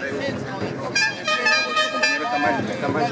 Claro, eu... Está mais, está mais